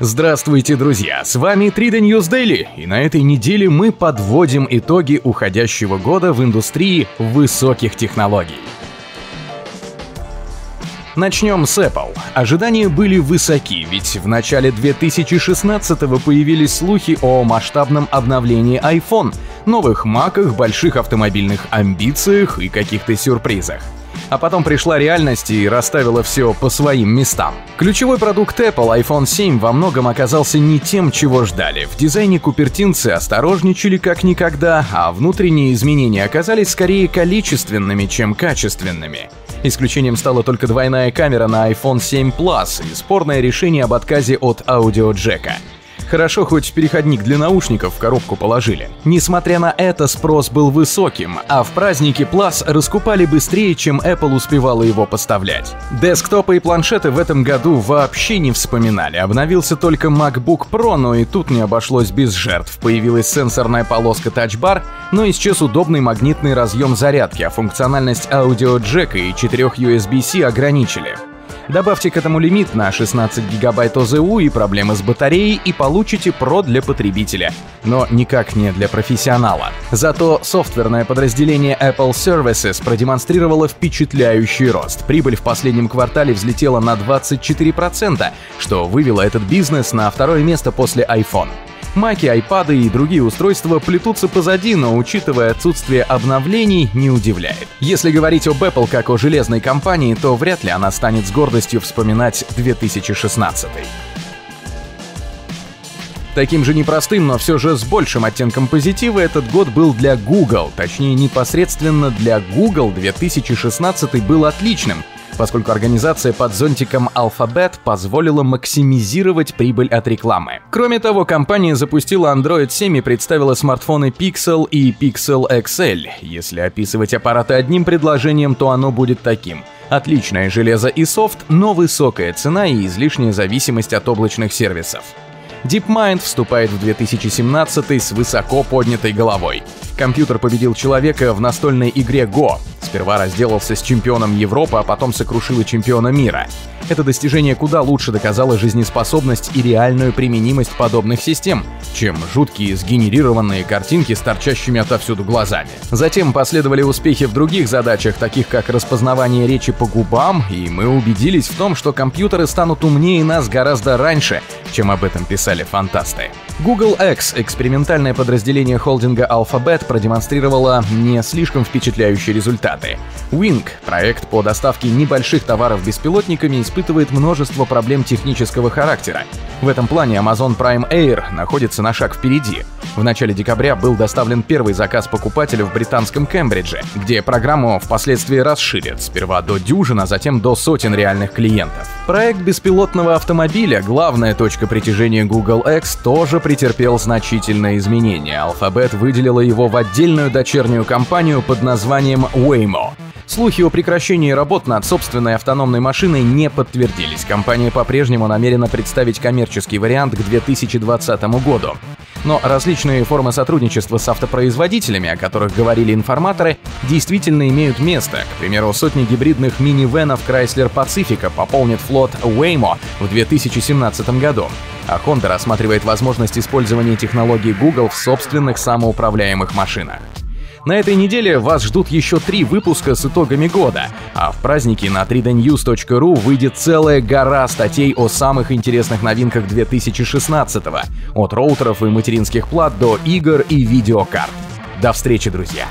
Здравствуйте, друзья! С вами 3D News Daily, и на этой неделе мы подводим итоги уходящего года в индустрии высоких технологий. Начнем с Apple. Ожидания были высоки, ведь в начале 2016-го появились слухи о масштабном обновлении iPhone, новых маках, больших автомобильных амбициях и каких-то сюрпризах. А потом пришла реальность и расставила все по своим местам. Ключевой продукт Apple, iPhone 7, во многом оказался не тем, чего ждали. В дизайне купертинцы осторожничали как никогда, а внутренние изменения оказались скорее количественными, чем качественными. Исключением стала только двойная камера на iPhone 7 Plus и спорное решение об отказе от аудиоджека. Хорошо, хоть переходник для наушников в коробку положили. Несмотря на это, спрос был высоким, а в празднике Plus раскупали быстрее, чем Apple успевала его поставлять. Десктопы и планшеты в этом году вообще не вспоминали. Обновился только MacBook Pro, но и тут не обошлось без жертв. Появилась сенсорная полоска Touch Bar, но исчез удобный магнитный разъем зарядки, а функциональность аудиоджека и 4 USB-C ограничили. Добавьте к этому лимит на 16 гигабайт ОЗУ и проблемы с батареей и получите Pro для потребителя, но никак не для профессионала. Зато софтверное подразделение Apple Services продемонстрировало впечатляющий рост. Прибыль в последнем квартале взлетела на 24%, что вывело этот бизнес на второе место после iPhone. Маки, айпады и другие устройства плетутся позади, но учитывая отсутствие обновлений, не удивляет. Если говорить об Apple как о железной компании, то вряд ли она станет с гордостью вспоминать 2016. Таким же непростым, но все же с большим оттенком позитива этот год был для Google, точнее непосредственно для Google 2016 был отличным, поскольку организация под зонтиком Alphabet позволила максимизировать прибыль от рекламы. Кроме того, компания запустила Android 7 и представила смартфоны Pixel и Pixel XL. Если описывать аппараты одним предложением, то оно будет таким. Отличное железо и софт, но высокая цена и излишняя зависимость от облачных сервисов. DeepMind вступает в 2017 с высоко поднятой головой. Компьютер победил человека в настольной игре Go. Сперва разделался с чемпионом Европы, а потом сокрушил и чемпиона мира. Это достижение куда лучше доказало жизнеспособность и реальную применимость подобных систем, чем жуткие сгенерированные картинки с торчащими отовсюду глазами. Затем последовали успехи в других задачах, таких как распознавание речи по губам, и мы убедились в том, что компьютеры станут умнее нас гораздо раньше, чем об этом писали фантасты. Google X, экспериментальное подразделение холдинга Alphabet, продемонстрировало не слишком впечатляющие результаты. Wing, проект по доставке небольших товаров беспилотниками, испытывает множество проблем технического характера. В этом плане Amazon Prime Air находится на шаг впереди. В начале декабря был доставлен первый заказ покупателя в британском Кембридже, где программу впоследствии расширят, сперва до дюжин, а затем до сотен реальных клиентов. Проект беспилотного автомобиля, главная точка притяжения Google X, тоже претерпел значительные изменения. Alphabet выделила его в отдельную дочернюю компанию под названием Waymo. Слухи о прекращении работ над собственной автономной машиной не подтвердились. Компания по-прежнему намерена представить коммерческий вариант к 2020 году. Но различные формы сотрудничества с автопроизводителями, о которых говорили информаторы, действительно имеют место. К примеру, сотни гибридных минивенов Chrysler Pacifica пополнит флот Waymo в 2017 году. А Honda рассматривает возможность использования технологий Google в собственных самоуправляемых машинах. На этой неделе вас ждут еще три выпуска с итогами года, а в празднике на 3dnews.ru выйдет целая гора статей о самых интересных новинках 2016-го, от роутеров и материнских плат до игр и видеокарт. До встречи, друзья!